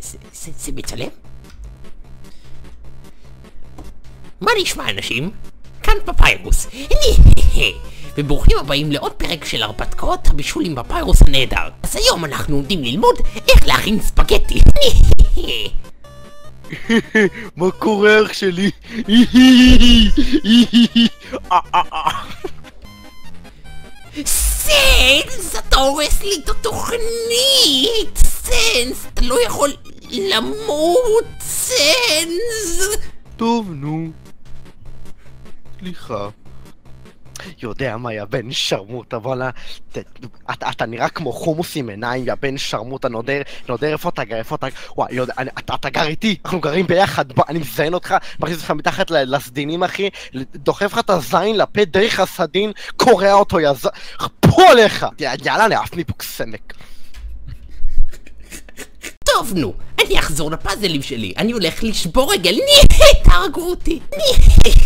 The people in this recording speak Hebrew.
זה- זה- זה מצלם? מה נשמע אנשים? כאן פפיירוס. וברוכים הבאים לעוד פרק של הרפתקאות הבישול עם פפיירוס הנהדר. אז היום אנחנו עומדים ללמוד איך להכין ספגטי. מה קורה אח שלי? סנס, אתה הורס לי את התוכנית! סנס, אתה לא יכול למות! סנס! טוב, נו. סליחה. יודע מה, יא בן שרמוטה, וואלה. אתה אתה נראה כמו חומוס עם עיניים, יא בן שרמוטה, נודר, נודר, איפה אתה גר, איפה אתה... וואי, יודע, אני- אתה אתה גר איתי, אנחנו גרים ביחד, בוא, אני מזיין אותך, מכניס אותך מתחת לסדינים, אחי, דוחף לך את הזין לפה דרך הסדין, קורע אותו, יא ז... פה עליך! יא- יאללה, נעף מפה סמק. טוב נו, אני אחזור לפאזלים שלי, אני הולך לשבור רגל, נה, תהרגו אותי. שיט.